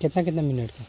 कितना कितना मिनट का?